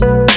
you.